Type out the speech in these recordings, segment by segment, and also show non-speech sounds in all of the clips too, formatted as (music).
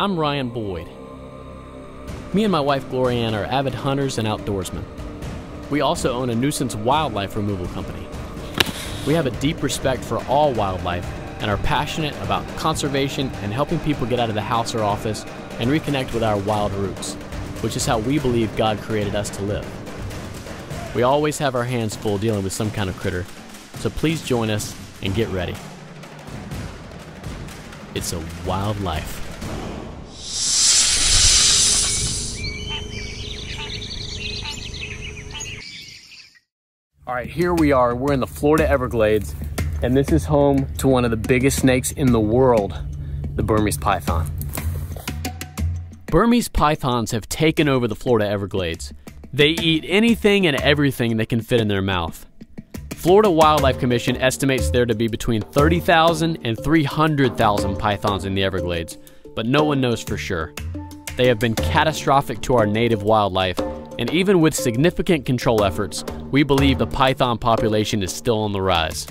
I'm Ryan Boyd. Me and my wife Gloria Ann are avid hunters and outdoorsmen. We also own a nuisance wildlife removal company. We have a deep respect for all wildlife and are passionate about conservation and helping people get out of the house or office and reconnect with our wild roots, which is how we believe God created us to live. We always have our hands full dealing with some kind of critter, so please join us and get ready. It's a wild life. All right, here we are. We're in the Florida Everglades, and this is home to one of the biggest snakes in the world, the Burmese python. Burmese pythons have taken over the Florida Everglades. They eat anything and everything that can fit in their mouth. Florida Wildlife Commission estimates there to be between 30,000 and 300,000 pythons in the Everglades, but no one knows for sure. They have been catastrophic to our native wildlife, and even with significant control efforts, we believe the python population is still on the rise.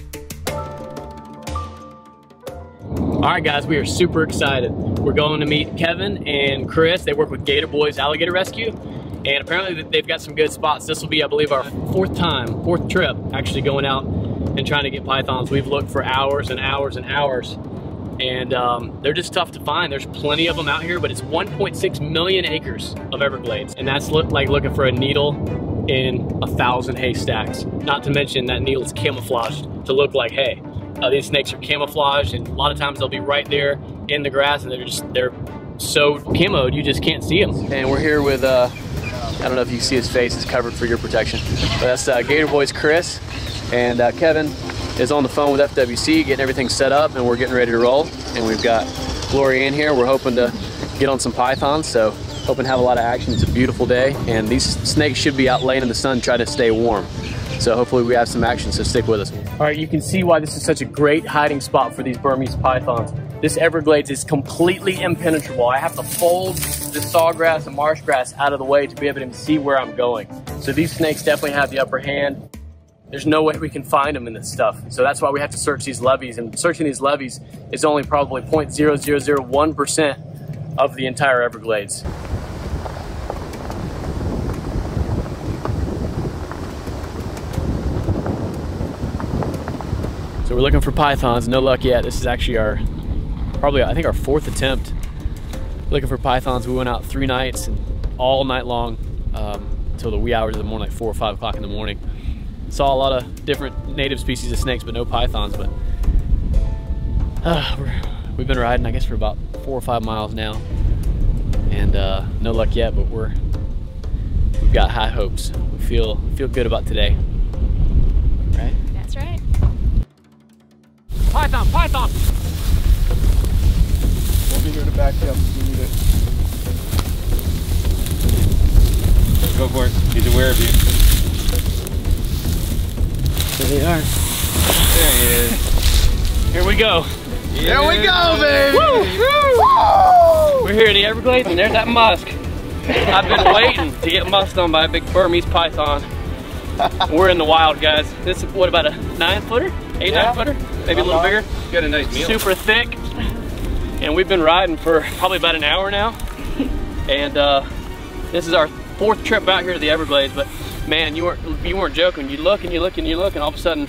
All right, guys, we are super excited. We're going to meet Kevin and Chris. They work with Gator Boys Alligator Rescue, and apparently they've got some good spots. This will be, I believe, our fourth time, fourth trip, actually going out and trying to get pythons. We've looked for hours and hours and hours, and um, they're just tough to find. There's plenty of them out here, but it's 1.6 million acres of Everglades, and that's look like looking for a needle in a thousand haystacks. Not to mention that needle's camouflaged to look like hay. Uh, these snakes are camouflaged, and a lot of times they'll be right there in the grass, and they're just they're so camoed you just can't see them. And we're here with uh, I don't know if you can see his face; it's covered for your protection. But that's uh, Gator Boys Chris, and uh, Kevin is on the phone with FWC, getting everything set up, and we're getting ready to roll. And we've got Gloria in here. We're hoping to get on some pythons, so hoping to have a lot of action. It's a beautiful day, and these snakes should be out laying in the sun trying to stay warm. So hopefully we have some action, so stick with us. All right, you can see why this is such a great hiding spot for these Burmese pythons. This Everglades is completely impenetrable. I have to fold the sawgrass and marsh grass out of the way to be able to see where I'm going. So these snakes definitely have the upper hand. There's no way we can find them in this stuff. So that's why we have to search these levees. And searching these levees is only probably 0.0001% of the entire Everglades. So we're looking for pythons, no luck yet. This is actually our, probably I think our fourth attempt looking for pythons. We went out three nights and all night long um, until the wee hours of the morning, like four or five o'clock in the morning. Saw a lot of different native species of snakes, but no pythons. But uh, we have been riding, I guess, for about four or five miles now, and uh, no luck yet. But we're we've got high hopes. We feel feel good about today. Right? That's right. Python, python! We'll be here to back you up if you need it. Go for it. He's aware of you. There they are. There he is. Here we go. There we go, baby! We're here in the Everglades and there's that musk. I've been waiting to get musked on by a big Burmese python. We're in the wild, guys. This is what about a nine footer? Eight, Yeah. nine footer? Maybe a little bigger. Got a nice meal. Super thick. And we've been riding for probably about an hour now. And uh, this is our fourth trip out here to the Everglades. But man, you weren't you weren't joking. You look and you look and you look, and all of a sudden,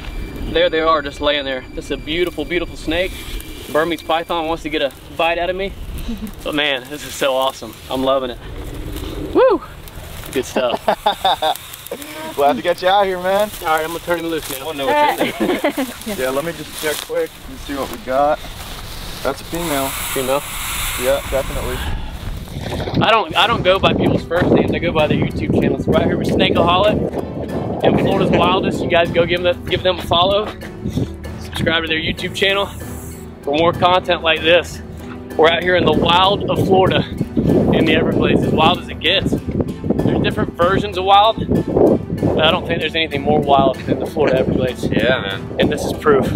there they are, just laying there. This is a beautiful, beautiful snake. Burmese python wants to get a bite out of me. (laughs) But man, this is so awesome. I'm loving it. Woo! Good stuff. (laughs) Glad to get you out here, man. All right, I'm gonna turn him loose now. I don't know what's in there. Yeah, let me just check quick and see what we got. That's a female. Female. Yeah, definitely. I don't I don't go by people's first names. I go by their YouTube channels. Right here with Snakeaholic and Florida's Wildest. You guys go give them give them a follow. Subscribe to their YouTube channel for more content like this. We're out here in the wild of Florida in the Everglades, as wild as it gets. There's different versions of wild, but I don't think there's anything more wild than the Florida Everglades. Yeah, man. And this is proof.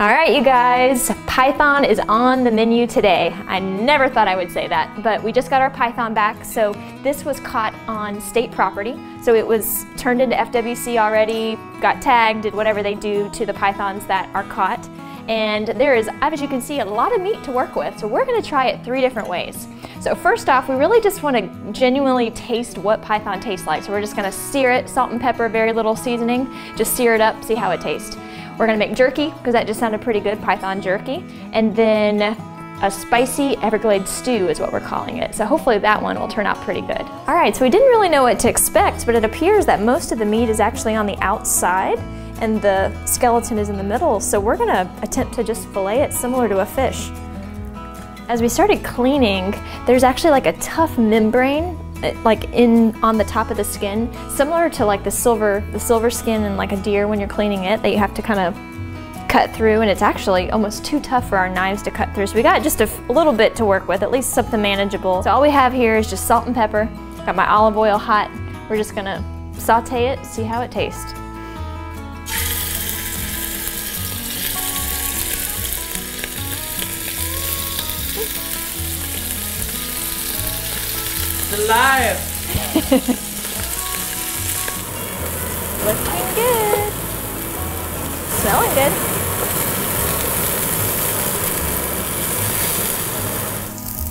All right, you guys, Python is on the menu today. I never thought I would say that, but we just got our Python back. So this was caught on state property. So it was turned into FWC already, got tagged, did whatever they do to the pythons that are caught. And there is, as you can see, a lot of meat to work with. So we're gonna try it three different ways. So first off, we really just wanna genuinely taste what python tastes like. So we're just gonna sear it, salt and pepper, very little seasoning. Just sear it up, see how it tastes. We're gonna make jerky, because that just sounded pretty good, python jerky. And then a spicy Everglades stew is what we're calling it. So hopefully that one will turn out pretty good. All right, so we didn't really know what to expect, but it appears that most of the meat is actually on the outside and the skeleton is in the middle. So we're gonna attempt to just fillet it similar to a fish. As we started cleaning, there's actually like a tough membrane eh, like in on the top of the skin, similar to like the silver the silver skin and like a deer when you're cleaning it that you have to kind of cut through and it's actually almost too tough for our knives to cut through. So we got just a little bit to work with, at least something manageable. So all we have here is just salt and pepper. Got my olive oil hot. We're just gonna saute it, see how it tastes. It's alive. (laughs) Looking good. Smelling good.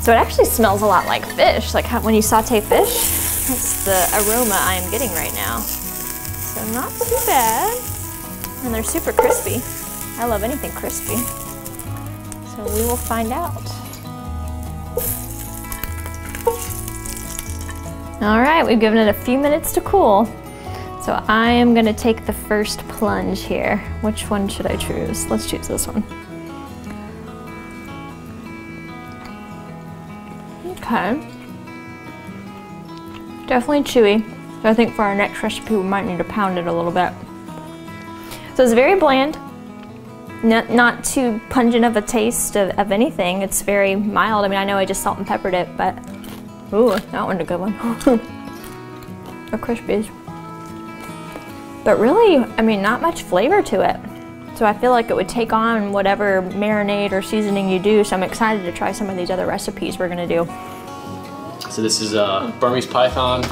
So it actually smells a lot like fish, like when you saute fish. That's the aroma I am getting right now. So not too bad. And they're super crispy. I love anything crispy. So we will find out. All right, we've given it a few minutes to cool. So I am gonna take the first plunge here. Which one should I choose? Let's choose this one. Okay. Definitely chewy. So I think for our next recipe we might need to pound it a little bit. So it's very bland. Not, not too pungent of a taste of, of anything. It's very mild. I mean, I know I just salt and peppered it, but... Ooh, that one's a good one. (laughs) the crispies. But really, I mean, not much flavor to it. So I feel like it would take on whatever marinade or seasoning you do. So I'm excited to try some of these other recipes we're gonna do. So this is a Burmese python,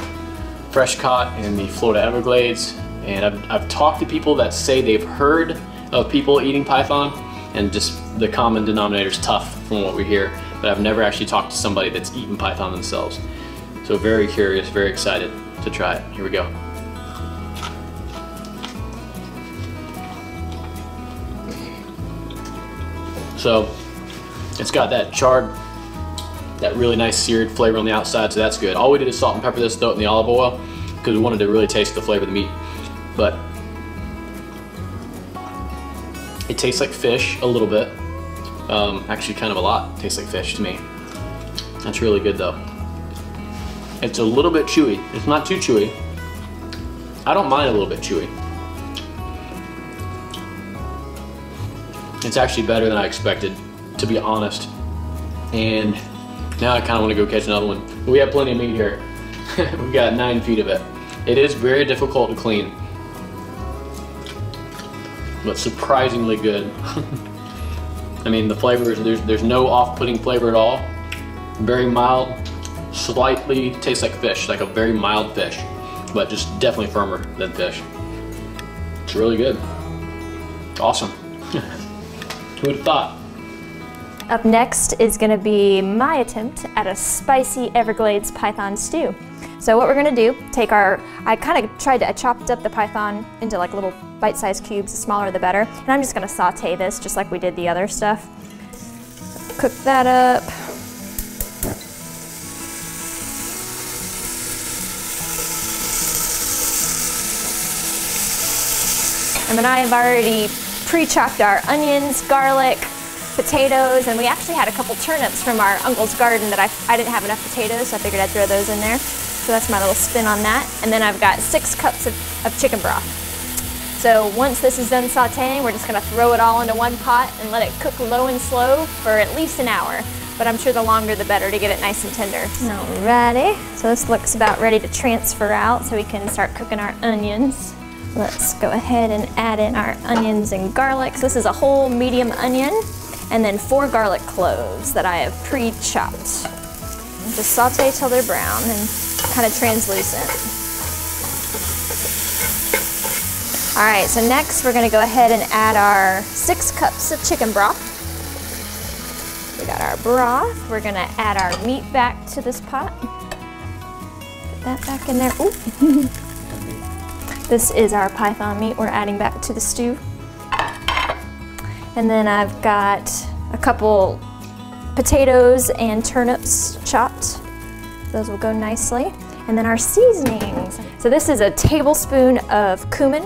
fresh caught in the Florida Everglades. And I've, I've talked to people that say they've heard of people eating python and just the common denominator is tough from what we hear. But I've never actually talked to somebody that's eaten python themselves. So very curious, very excited to try it. Here we go. So it's got that charred that really nice seared flavor on the outside, so that's good. All we did is salt and pepper this, it in the olive oil, because we wanted to really taste the flavor of the meat. But it tastes like fish a little bit. Um, actually, kind of a lot tastes like fish to me. That's really good though. It's a little bit chewy. It's not too chewy. I don't mind a little bit chewy. It's actually better than I expected, to be honest. And now I kind of want to go catch another one. We have plenty of meat here. (laughs) We've got nine feet of it. It is very difficult to clean, but surprisingly good. (laughs) I mean, the flavor there's, there's no off-putting flavor at all. Very mild, slightly tastes like fish, like a very mild fish, but just definitely firmer than fish. It's really good. Awesome. (laughs) Who would have thought? Up next is gonna be my attempt at a spicy Everglades python stew. So what we're gonna do, take our, I kind of tried to, I chopped up the python into like little bite-sized cubes, the smaller the better, and I'm just gonna saute this just like we did the other stuff. Cook that up. And then I have already pre-chopped our onions, garlic, potatoes, and we actually had a couple turnips from our uncle's garden that I, I didn't have enough potatoes, so I figured I'd throw those in there. So that's my little spin on that. And then I've got six cups of, of chicken broth. So once this is done sauteing, we're just gonna throw it all into one pot and let it cook low and slow for at least an hour. But I'm sure the longer the better to get it nice and tender. So. Alrighty, so this looks about ready to transfer out so we can start cooking our onions. Let's go ahead and add in our onions and garlic. So this is a whole medium onion and then four garlic cloves that I have pre-chopped. Just saute till they're brown and kind of translucent. All right, so next we're gonna go ahead and add our six cups of chicken broth. We got our broth. We're gonna add our meat back to this pot. Put that back in there. Ooh. (laughs) this is our python meat we're adding back to the stew. And then I've got a couple potatoes and turnips chopped. Those will go nicely. And then our seasonings. So this is a tablespoon of cumin.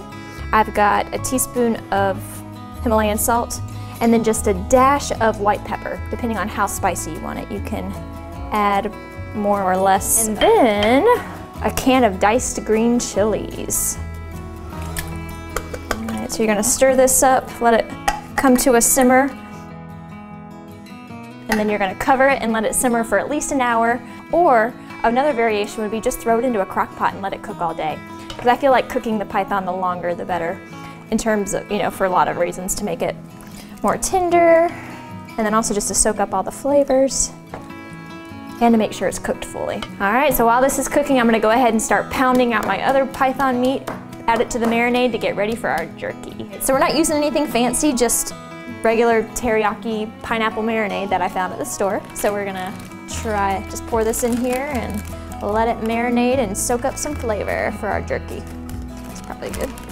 I've got a teaspoon of Himalayan salt and then just a dash of white pepper. Depending on how spicy you want it, you can add more or less. And then a can of diced green chilies. All right, so you're gonna stir this up, let it come to a simmer, and then you're gonna cover it and let it simmer for at least an hour, or another variation would be just throw it into a crock pot and let it cook all day. Because I feel like cooking the python the longer the better in terms of, you know, for a lot of reasons to make it more tender, and then also just to soak up all the flavors and to make sure it's cooked fully. All right, so while this is cooking, I'm gonna go ahead and start pounding out my other python meat add it to the marinade to get ready for our jerky. So we're not using anything fancy, just regular teriyaki pineapple marinade that I found at the store. So we're gonna try, just pour this in here and let it marinate and soak up some flavor for our jerky. That's probably good.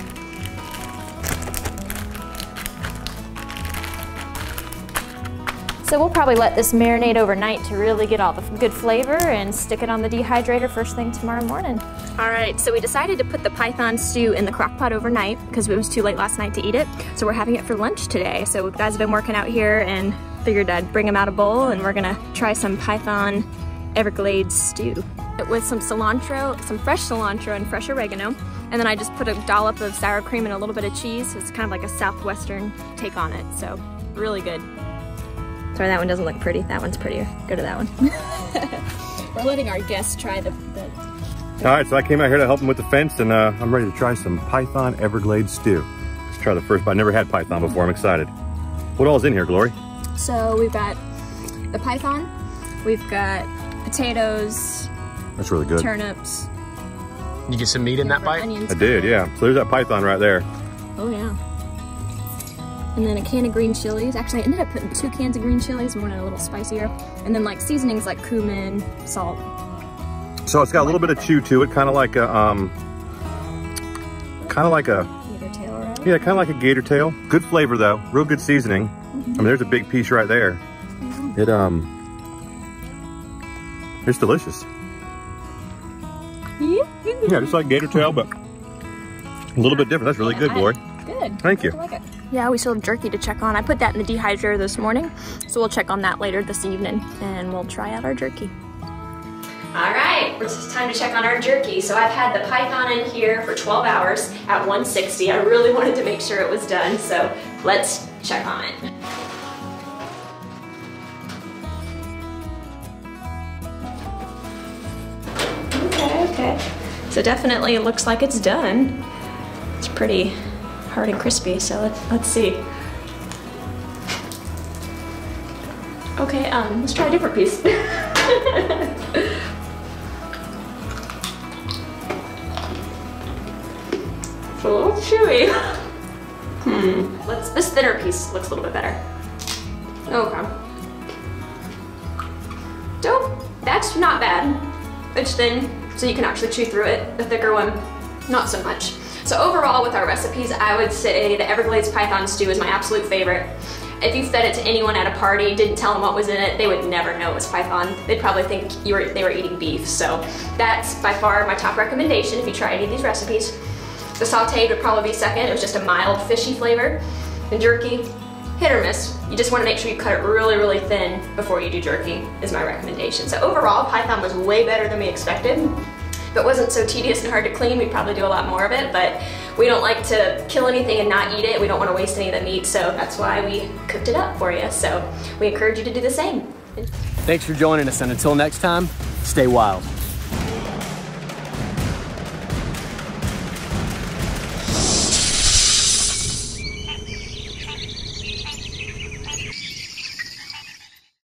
So we'll probably let this marinate overnight to really get all the good flavor and stick it on the dehydrator first thing tomorrow morning. All right, so we decided to put the python stew in the crock pot overnight because it was too late last night to eat it. So we're having it for lunch today. So guys have been working out here and figured I'd bring them out a bowl and we're gonna try some python Everglades stew with some cilantro, some fresh cilantro and fresh oregano. And then I just put a dollop of sour cream and a little bit of cheese. So it's kind of like a Southwestern take on it. So really good. Sorry, that one doesn't look pretty. That one's prettier. Go to that one. (laughs) We're letting our guests try the, the, All right, so I came out here to help them with the fence and uh, I'm ready to try some Python Everglades stew. Let's try the first bite. I never had Python before. I'm excited. What all's in here, Glory? So we've got the Python. We've got potatoes. That's really good. Turnips. You get some meat in that bite? I did, yeah. So there's that Python right there. Oh yeah. And then a can of green chilies. Actually, I ended up putting two cans of green chilies, one a little spicier. And then like seasonings like cumin, salt. So it's got a little bit of chew to it, kind of like a, um, kind of like a, Gator tail, right? yeah, kind of like a gator tail. Good flavor though, real good seasoning. I mean, there's a big piece right there. It, um, it's delicious. Yeah, just like gator tail, but a little bit different. That's really good, Glory. Good. Thank you. Like it. Yeah, we still have jerky to check on. I put that in the dehydrator this morning, so we'll check on that later this evening, and we'll try out our jerky. All right, it's time to check on our jerky. So I've had the Python in here for 12 hours at 160. I really wanted to make sure it was done, so let's check on it. Okay, okay. So definitely it looks like it's done. It's pretty hard and crispy, so let's, let's see. Okay, um, let's try a different piece. (laughs) it's a little chewy. Hmm. Let's, this thinner piece looks a little bit better. Okay. So, that's not bad. It's thin, so you can actually chew through it. The thicker one, not so much. So overall with our recipes, I would say the Everglades Python stew is my absolute favorite. If you fed it to anyone at a party, didn't tell them what was in it, they would never know it was python. They'd probably think you were, they were eating beef. So that's by far my top recommendation if you try any of these recipes. The sauteed would probably be second. It was just a mild fishy flavor. And jerky, hit or miss. You just want to make sure you cut it really, really thin before you do jerky is my recommendation. So overall, Python was way better than we expected. If it wasn't so tedious and hard to clean, we'd probably do a lot more of it, but we don't like to kill anything and not eat it. We don't want to waste any of the meat, so that's why we cooked it up for you. So we encourage you to do the same. Thanks for joining us, and until next time, stay wild.